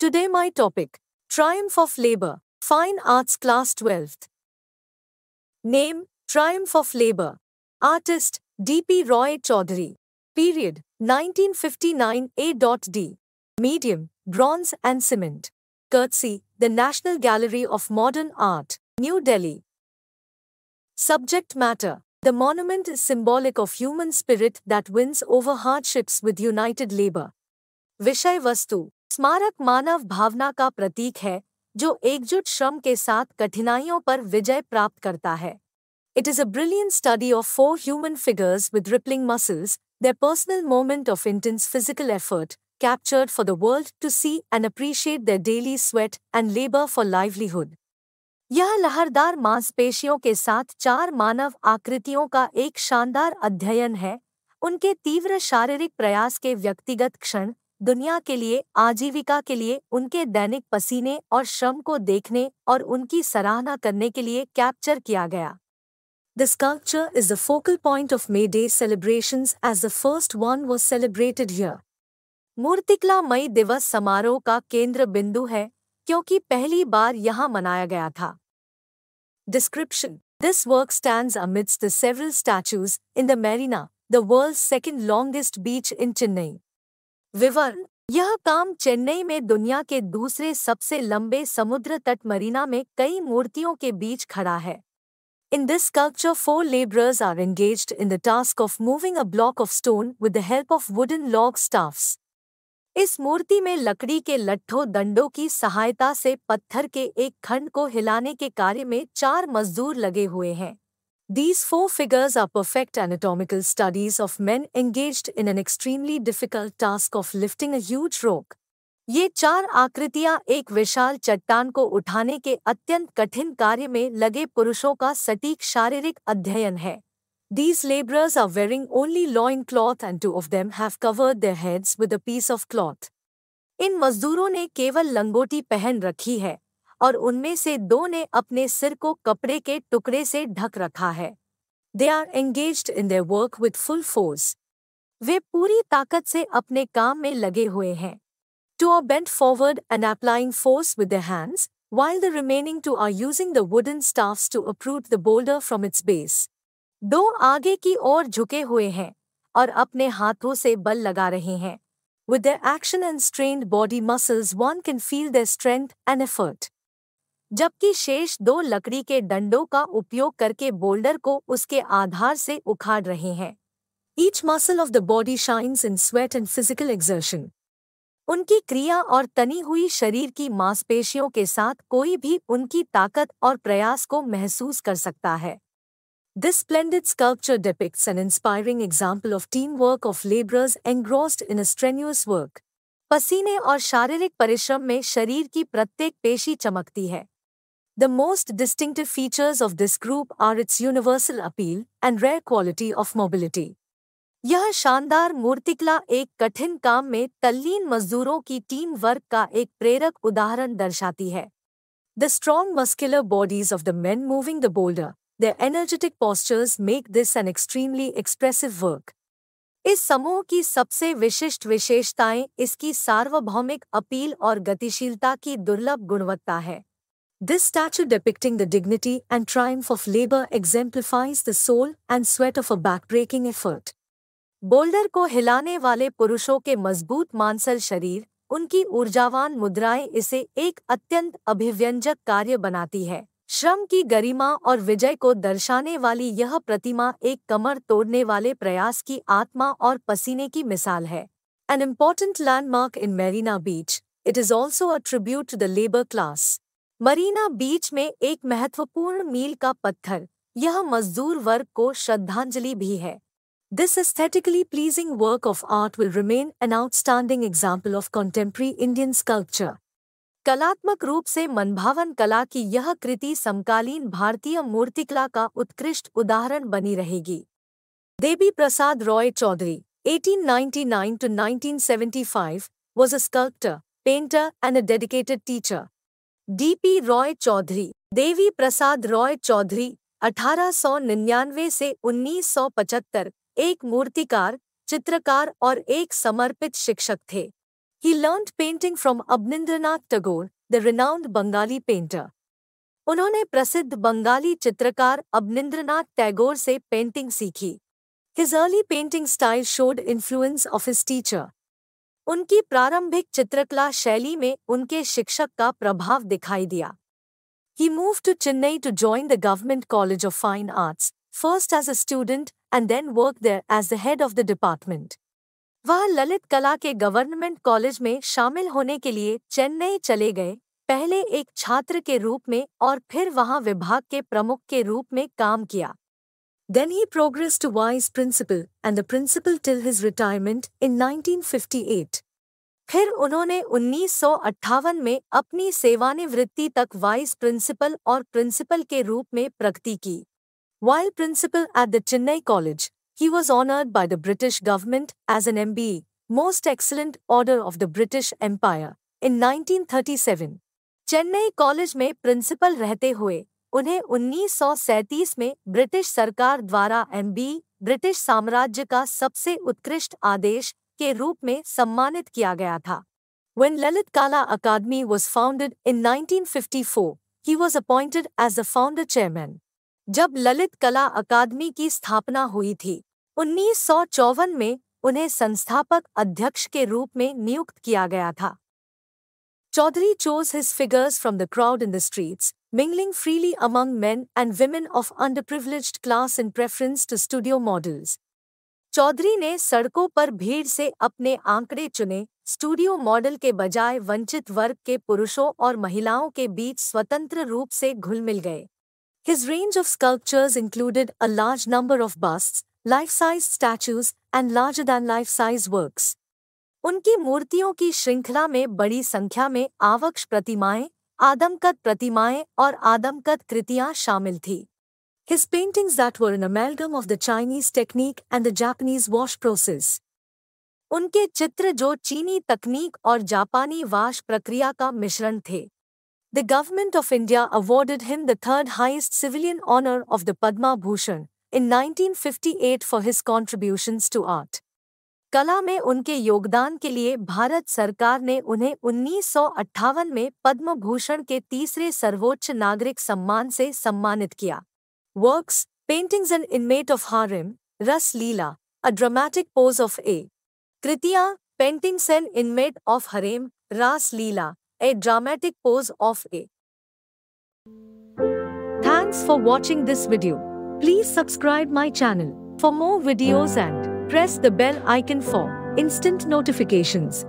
Today my topic Triumph of Labor Fine Arts Class 12th Name Triumph of Labor. Artist D.P. Roy Chaudhary. Period 1959 A.D Medium Bronze and Cement. Courtesy The National Gallery of Modern Art New Delhi. Subject Matter The monument is symbolic of human spirit that wins over hardships with united labor. विषय वस्तु स्मारक मानव भावना का प्रतीक है जो एकजुट श्रम के साथ कठिनाइयों पर विजय प्राप्त करता है it is a brilliant study of four human figures with rippling muscles their personal moment of intense physical effort, captured for the world to see and appreciate their daily sweat and labor for livelihood. यह लहरदार मांसपेशियों के साथ चार मानव आकृतियों का एक शानदार अध्ययन है। उनके तीव्र शारीरिक प्रयास के व्यक्तिगत क्षण, दुनिया के लिए, आजीविका के लिए, उनके दैनिक पसीने और श्रम को देखने और उनकी सराहना करने के लिए कैप्चर किया गया। The sculpture is the focal point of May Day celebrations as the first one was celebrated here. मूर्तिकला मई दिवस समारोह का केंद्र बिंदु है, क्योंकि पहली बार यहाँ मनाया गया था। Description This work stands amidst the several statues in the Marina, the world's second longest beach in Chennai. विवरण यह काम चेन्नई में दुनिया के दूसरे सबसे लंबे समुद्र तट मरीना में कई मूर्तियों के बीच खड़ा है In this sculpture, four laborers are engaged in the task of moving a block of stone with the help of wooden log staffs. इस मूर्ति में लकड़ी के लट्ठों दंडों की सहायता से पत्थर के एक खंड को हिलाने के कार्य में चार मजदूर लगे हुए हैं These four figures are perfect anatomical studies of men engaged in an extremely difficult task of lifting a huge rock. ये चार आकृतियाँ एक विशाल चट्टान को उठाने के अत्यंत कठिन कार्य में लगे पुरुषों का सटीक शारीरिक अध्ययन है These laborers are wearing only loin cloth and two of them have covered their heads with a piece of cloth. इन मजदूरों ने केवल लंगोटी पहन रखी है और उनमें से दो ने अपने सिर को कपड़े के टुकड़े से ढक रखा है। They are engage in their work with full force वे पूरी ताकत से अपने काम में लगे हुए हैं। Two are bent forward and applying force with the hands while the remaining two are using the wooden staffs to approve the boulder from its base दो आगे की ओर झुके हुए हैं और अपने हाथों से बल लगा रहे हैं। With their action and strained body muscles, one can feel their strength and effort. जबकि शेष दो लकड़ी के डंडों का उपयोग करके बोल्डर को उसके आधार से उखाड़ रहे हैं। Each muscle of the body shines in sweat and physical exertion उनकी क्रिया और तनी हुई शरीर की मांसपेशियों के साथ कोई भी उनकी ताकत और प्रयास को महसूस कर सकता है। This splendid sculpture depicts an inspiring example of teamwork of laborers engrossed in a strenuous work. पसीने और शारीरिक परिश्रम में शरीर की प्रत्येक पेशी चमकती है The most distinctive features of this group are its universal appeal and rare quality of mobility. यह शानदार मूर्तिकला एक कठिन काम में तल्लीन मजदूरों की टीम वर्क का एक प्रेरक उदाहरण दर्शाती है The strong muscular bodies of the men moving the boulder, their energetic postures make this an extremely expressive work. इस समूह की सबसे विशिष्ट विशेषताएँ इसकी सार्वभौमिक अपील और गतिशीलता की दुर्लभ गुणवत्ता है। This statue depicting the dignity and triumph of labour exemplifies the soul and sweat of a back breaking effort boulder को हिलाने वाले पुरुषों के मज़बूत मानसल शरीर, उनकी ऊर्जावान मुद्राएँ इसे एक अत्यंत अभिव्यंजक कार्य बनाती है। श्रम की गरिमा और विजय को दर्शाने वाली यह प्रतिमा एक कमर तोड़ने वाले प्रयास की आत्मा और पसीने की मिसाल है। An important landmark in Marina Beach it is also a tribute to the labour class Marina Beach में एक महत्वपूर्ण मील का पत्थर, यह मजदूर वर्ग को श्रद्धांजलि भी है। This aesthetically pleasing work of art will remain an outstanding example of contemporary Indian sculpture. कलात्मक रूप से मनभावन कला की यह कृति समकालीन भारतीय मूर्तिकला का उत्कृष्ट उदाहरण बनी रहेगी Devi Prasad Roy Chowdhury 1899 to 1975 was a sculptor, painter and a dedicated teacher. D.P. Roy Chaudhary, Devi Prasad Roy Chaudhary 1899 से 1975 एक मूर्तिकार चित्रकार और एक समर्पित शिक्षक थे he learn painting from Abanindranath Tagore the renowned Bengali painter उन्होंने प्रसिद्ध बंगाली चित्रकार अबनिंद्रनाथ टैगोर से पेंटिंग सीखी। His early painting style showed influence of his teacher उनकी प्रारंभिक चित्रकला शैली में उनके शिक्षक का प्रभाव दिखाई दिया। He moved to Chennai to join the Government College of Fine Arts, first as a student and then worked there as the head of the department. वह ललित कला के गवर्नमेंट कॉलेज में शामिल होने के लिए चेन्नई चले गए, पहले एक छात्र के रूप में और फिर वहाँ विभाग के प्रमुख के रूप में काम किया Then he progressed to vice principal and the principal till his retirement in 1958. फिर उन्होंने उन्नीस सौ अट्ठावन में अपनी सेवानिवृत्ति तक वाइस प्रिंसिपल और प्रिंसिपल के रूप में प्रगति की while principal at the Chennai college was honoured by the British government as an M B most excellent order of the British empire in 1937 Chennai college में प्रिंसिपल रहते हुए उन्हें उन्नीस में ब्रिटिश सरकार द्वारा एमबी ब्रिटिश साम्राज्य का सबसे उत्कृष्ट आदेश के रूप में सम्मानित किया गया था When Lalit Kala Academy was founded in 1954, he was appointed as the founder chairman. जब ललित कला अकादमी की स्थापना हुई थी उन्नीस सौ चौवन में उन्हें संस्थापक अध्यक्ष के रूप में नियुक्त किया गया था। Chowdhury chose his figures from the crowd in the streets mingling freely among men and women of underprivilege class in preference to studio models Chowdhury ने सड़कों पर भीड़ से अपने आंकड़े चुने स्टूडियो मॉडल के बजाय वंचित वर्ग के पुरुषों और महिलाओं के बीच स्वतंत्र रूप से घुल मिल गए। His range of sculptures included a large number of bust life-size statues, and larger-than-life size works. उनकी मूर्तियों की श्रृंखला में बड़ी संख्या में आवक्ष प्रतिमाएं आदमकद प्रतिमाएं और आदमकद कृतियां शामिल थी his paintings that were an amalgam of the Chinese technique and the Japanese wash process. उनके चित्र जो चीनी तकनीक और जापानी वाश प्रक्रिया का मिश्रण थे The government of India awarded him the third highest civilian honor of the Padma Bhushan in 1958 for his contributions to art. कला में उनके योगदान के लिए भारत सरकार ने उन्हें उन्नीस में पद्म भूषण के तीसरे सर्वोच्च नागरिक सम्मान से सम्मानित किया। Works paintings and inmate of harem Ras Leela a dramatic pose of a कृतिया paintings and inmate of harem Ras Leela a dramatic pose of a thanks for watching this video Please subscribe my channel for more videos and press the bell icon for instant notifications.